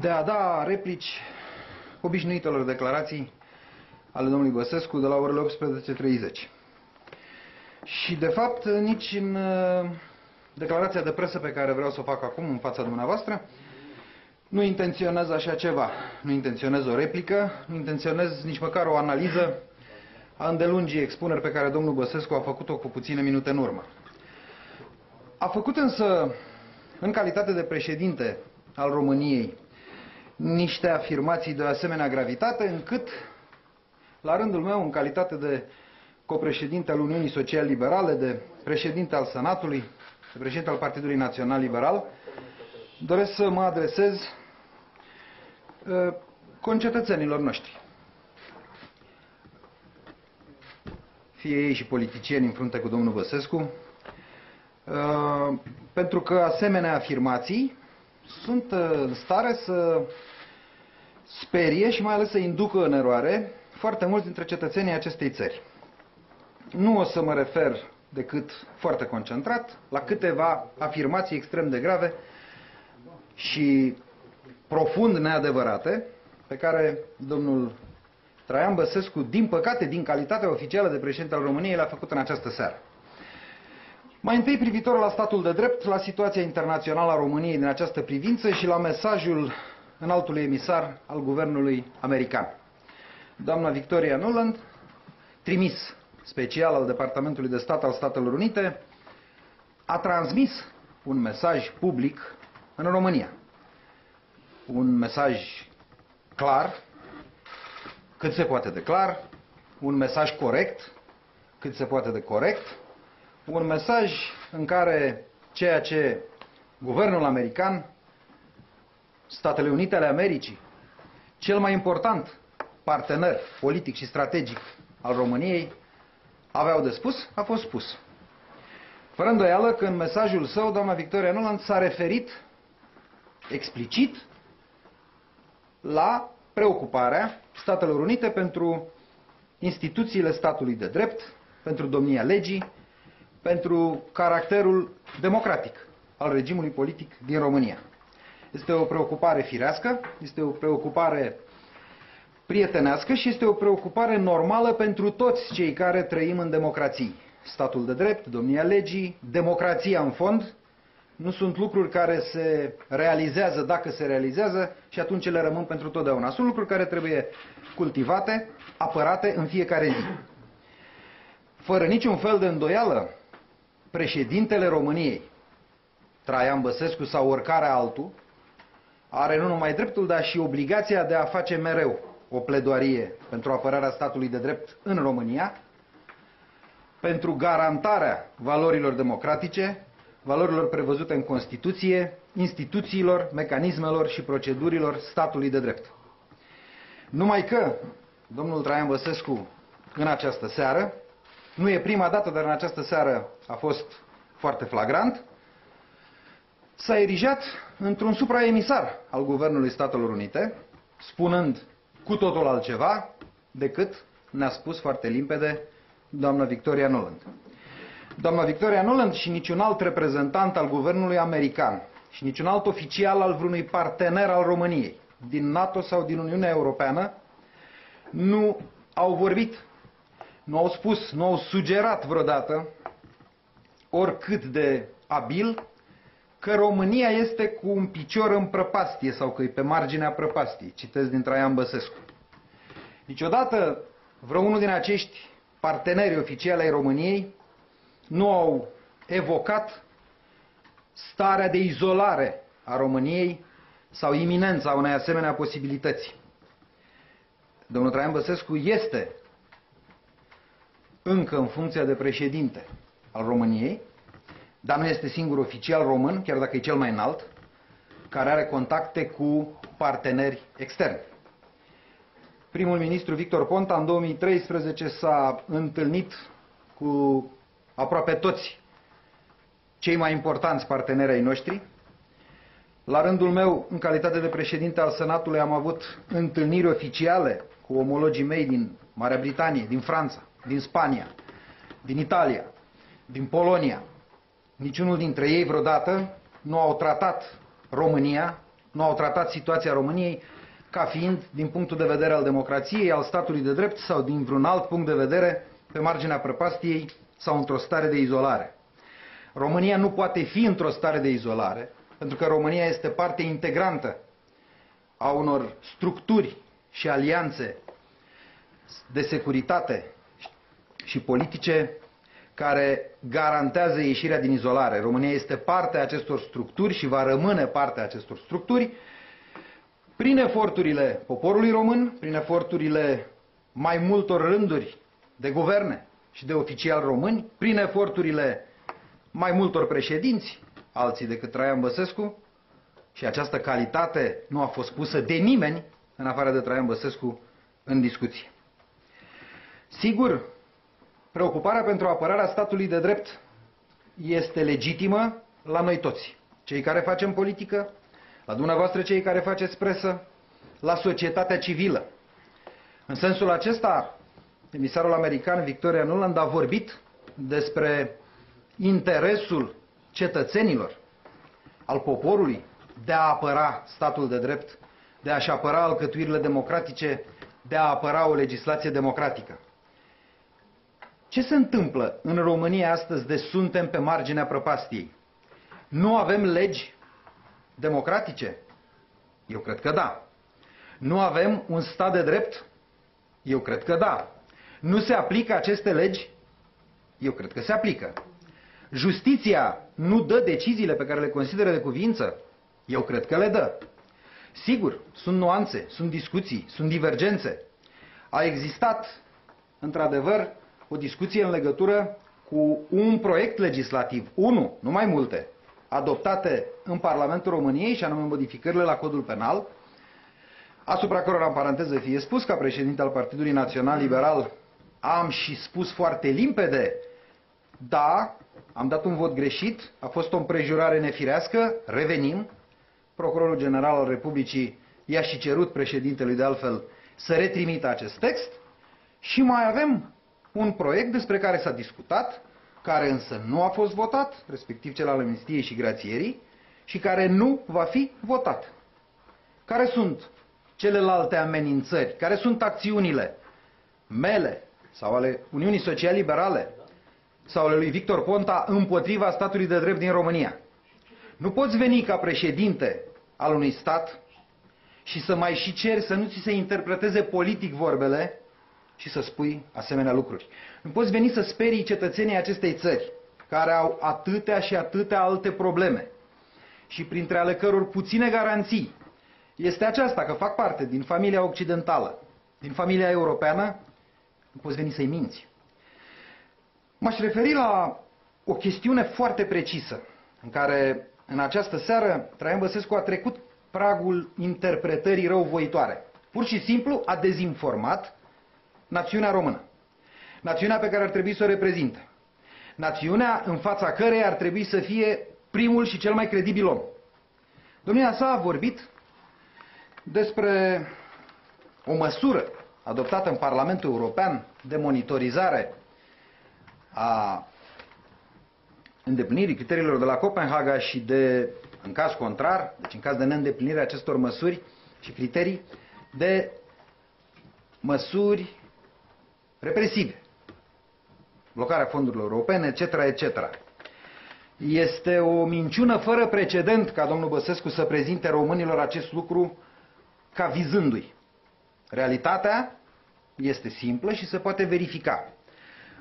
de a da replici obișnuitelor declarații ale domnului Băsescu de la orele 18.30. Și, de fapt, nici în uh, declarația de presă pe care vreau să o fac acum în fața dumneavoastră, nu intenționez așa ceva. Nu intenționez o replică, nu intenționez nici măcar o analiză a îndelungii expuneri pe care domnul Băsescu a făcut-o cu puține minute în urmă. A făcut însă, în calitate de președinte al României, niște afirmații de asemenea gravitate, încât, la rândul meu, în calitate de copreședinte al Uniunii Social-Liberale, de președinte al Senatului, de președinte al Partidului Național Liberal, doresc să mă adresez uh, concetățenilor noștri. Fie ei și politicieni în frunte cu domnul Băsescu, uh, pentru că asemenea afirmații sunt uh, în stare să sperie și mai ales să inducă în eroare foarte mulți dintre cetățenii acestei țări. Nu o să mă refer decât foarte concentrat la câteva afirmații extrem de grave și profund neadevărate pe care domnul Traian Băsescu, din păcate, din calitatea oficială de președinte al României, le-a făcut în această seară. Mai întâi privitor la statul de drept, la situația internațională a României din această privință și la mesajul înaltului emisar al guvernului american. Doamna Victoria Nuland, trimis special al Departamentului de Stat al Statelor Unite, a transmis un mesaj public în România. Un mesaj clar, cât se poate de clar, un mesaj corect, cât se poate de corect, un mesaj în care ceea ce guvernul american, Statele Unite ale Americii, cel mai important partener politic și strategic al României, aveau de spus, a fost spus. Fără îndoială că în mesajul său, doamna Victoria Nuland s-a referit explicit la preocuparea Statelor Unite pentru instituțiile statului de drept, pentru domnia legii, pentru caracterul democratic al regimului politic din România. Este o preocupare firească, este o preocupare prietenească și este o preocupare normală pentru toți cei care trăim în democrații. Statul de drept, domnia legii, democrația în fond, nu sunt lucruri care se realizează dacă se realizează și atunci le rămân pentru totdeauna. Sunt lucruri care trebuie cultivate, apărate în fiecare zi. Fără niciun fel de îndoială, președintele României, Traian Băsescu sau oricare altul, are nu numai dreptul, dar și obligația de a face mereu o pledoarie pentru apărarea statului de drept în România, pentru garantarea valorilor democratice, valorilor prevăzute în Constituție, instituțiilor, mecanismelor și procedurilor statului de drept. Numai că domnul Traian Băsescu în această seară, nu e prima dată, dar în această seară a fost foarte flagrant, s-a erijat într-un supraemisar al Guvernului Statelor Unite, spunând cu totul altceva decât ne-a spus foarte limpede doamna Victoria Noland. Doamna Victoria Noland și niciun alt reprezentant al guvernului american și niciun alt oficial al vreunui partener al României, din NATO sau din Uniunea Europeană, nu au vorbit, nu au spus, nu au sugerat vreodată, oricât de abil, că România este cu un picior în prăpastie sau că e pe marginea prăpastiei. Citesc din Traian Băsescu. Niciodată vreunul din acești parteneri oficiali ai României nu au evocat starea de izolare a României sau iminența unei asemenea posibilități. Domnul Traian Băsescu este încă în funcția de președinte al României, dar nu este singur oficial român, chiar dacă e cel mai înalt, care are contacte cu parteneri externi. Primul ministru Victor Ponta în 2013 s-a întâlnit cu aproape toți cei mai importanți parteneri ai noștri. La rândul meu, în calitate de președinte al Senatului, am avut întâlniri oficiale cu omologii mei din Marea Britanie, din Franța, din Spania, din Italia, din Polonia. Niciunul dintre ei vreodată nu au tratat România nu au tratat situația României ca fiind, din punctul de vedere al democrației, al statului de drept sau din vreun alt punct de vedere, pe marginea prăpastiei sau într-o stare de izolare. România nu poate fi într-o stare de izolare, pentru că România este parte integrantă a unor structuri și alianțe de securitate și politice care garantează ieșirea din izolare. România este parte a acestor structuri și va rămâne parte a acestor structuri prin eforturile poporului român, prin eforturile mai multor rânduri de guverne și de oficiali români, prin eforturile mai multor președinți, alții decât Traian Băsescu, și această calitate nu a fost pusă de nimeni, în afară de Traian Băsescu, în discuție. Sigur, preocuparea pentru apărarea statului de drept este legitimă la noi toți, cei care facem politică, la dumneavoastră cei care faceți presă, la societatea civilă. În sensul acesta, emisarul american Victoria Nuland a vorbit despre interesul cetățenilor, al poporului, de a apăra statul de drept, de a-și apăra alcătuirile democratice, de a apăra o legislație democratică. Ce se întâmplă în România astăzi de suntem pe marginea prăpastiei? Nu avem legi democratice? Eu cred că da. Nu avem un stat de drept? Eu cred că da. Nu se aplică aceste legi? Eu cred că se aplică. Justiția nu dă deciziile pe care le consideră de cuvință? Eu cred că le dă. Sigur, sunt nuanțe, sunt discuții, sunt divergențe. A existat, într-adevăr, o discuție în legătură cu un proiect legislativ, unul, nu mai multe, adoptate în Parlamentul României, și anume modificările la codul penal, asupra cărora, în paranteză, fie spus, ca președinte al Partidului Național Liberal, am și spus foarte limpede, da, am dat un vot greșit, a fost o împrejurare nefirească, revenim, Procurorul General al Republicii i-a și cerut președintelui de altfel să retrimită acest text și mai avem un proiect despre care s-a discutat, care însă nu a fost votat, respectiv cel al amnistiei și grațierii, și care nu va fi votat. Care sunt celelalte amenințări? Care sunt acțiunile mele sau ale Uniunii Social-Liberale sau ale lui Victor Ponta împotriva statului de drept din România? Nu poți veni ca președinte al unui stat și să mai și ceri să nu ți se interpreteze politic vorbele și să spui asemenea lucruri. Nu poți veni să sperii cetățenii acestei țări, care au atâtea și atâtea alte probleme și printre ale căror puține garanții este aceasta că fac parte din familia occidentală, din familia europeană, nu poți veni să-i minți. M-aș referi la o chestiune foarte precisă, în care în această seară Traian Băsescu a trecut pragul interpretării răuvoitoare. Pur și simplu a dezinformat națiunea română. Națiunea pe care ar trebui să o reprezinte. Națiunea în fața cărei ar trebui să fie primul și cel mai credibil om. Domnia sa a vorbit despre o măsură adoptată în Parlamentul European de monitorizare a îndeplinirii criteriilor de la Copenhaga și de, în caz contrar, deci în caz de neîndeplinire acestor măsuri și criterii, de măsuri represive. Blocarea fondurilor europene, etc., etc. Este o minciună fără precedent ca domnul Băsescu să prezinte românilor acest lucru ca vizându-i. Realitatea este simplă și se poate verifica.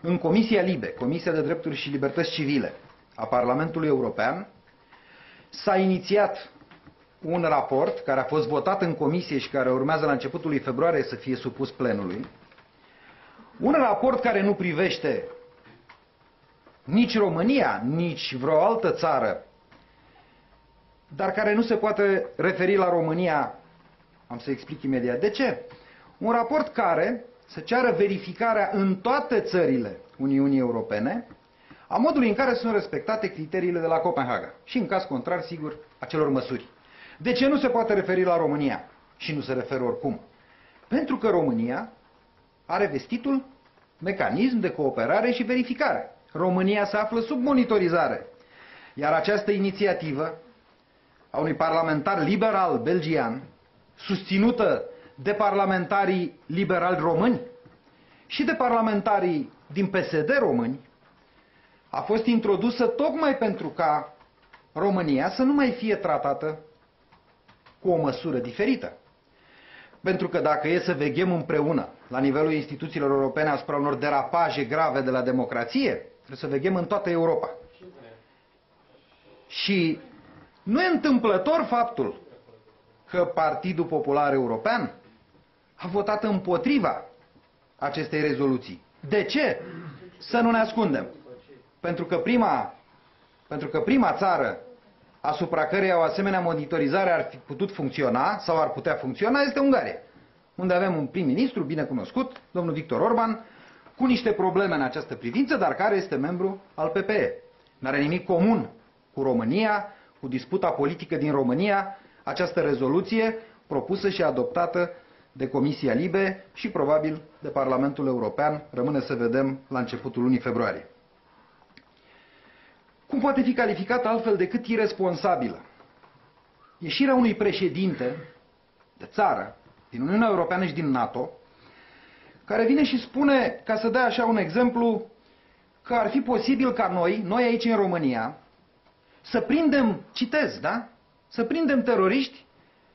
În Comisia Libe, Comisia de Drepturi și Libertăți Civile, a Parlamentului European, s-a inițiat un raport care a fost votat în comisie și care urmează la începutul lui februarie să fie supus plenului. Un raport care nu privește nici România, nici vreo altă țară, dar care nu se poate referi la România. Am să explic imediat de ce. Un raport care să ceară verificarea în toate țările Uniunii Europene a modului în care sunt respectate criteriile de la Copenhaga și, în caz contrar, sigur, acelor măsuri. De ce nu se poate referi la România? Și nu se referă oricum. Pentru că România are vestitul mecanism de cooperare și verificare. România se află sub monitorizare. Iar această inițiativă a unui parlamentar liberal belgian, susținută de parlamentarii liberali români și de parlamentarii din PSD români, a fost introdusă tocmai pentru ca România să nu mai fie tratată cu o măsură diferită. Pentru că dacă e să veghem împreună la nivelul instituțiilor europene asupra unor derapaje grave de la democrație, trebuie să veghem în toată Europa. Și nu e întâmplător faptul că Partidul Popular European a votat împotriva acestei rezoluții. De ce? Să nu ne ascundem. Pentru că prima, pentru că prima țară asupra căreia o asemenea monitorizare ar fi putut funcționa sau ar putea funcționa este Ungaria, unde avem un prim-ministru bine cunoscut, domnul Victor Orban, cu niște probleme în această privință, dar care este membru al PPE. Nu are nimic comun cu România, cu disputa politică din România, această rezoluție propusă și adoptată de Comisia Libe și probabil de Parlamentul European. Rămâne să vedem la începutul lunii februarie. Cum poate fi calificată altfel decât irresponsabilă? Ieșirea unui președinte de țară din Uniunea Europeană și din NATO, care vine și spune, ca să dea așa un exemplu, că ar fi posibil ca noi, noi aici în România, să prindem, citez, da? Să prindem teroriști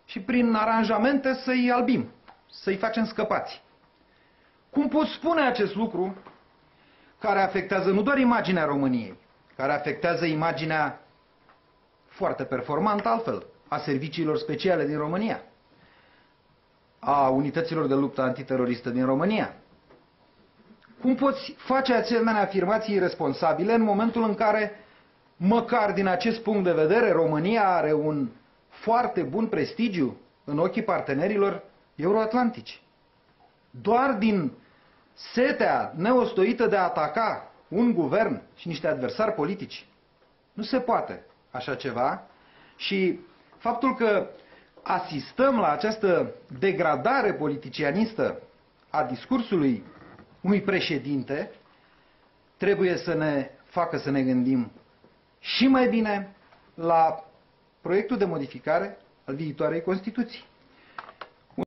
și prin aranjamente să-i albim, să-i facem scăpați. Cum pot spune acest lucru care afectează nu doar imaginea României, care afectează imaginea foarte performantă altfel a serviciilor speciale din România, a unităților de luptă antiteroristă din România. Cum poți face asemenea afirmații responsabile în momentul în care, măcar din acest punct de vedere, România are un foarte bun prestigiu în ochii partenerilor euroatlantici? Doar din setea neostoită de a ataca un guvern și niște adversari politici. Nu se poate așa ceva și faptul că asistăm la această degradare politicianistă a discursului unui președinte trebuie să ne facă să ne gândim și mai bine la proiectul de modificare al viitoarei Constituții.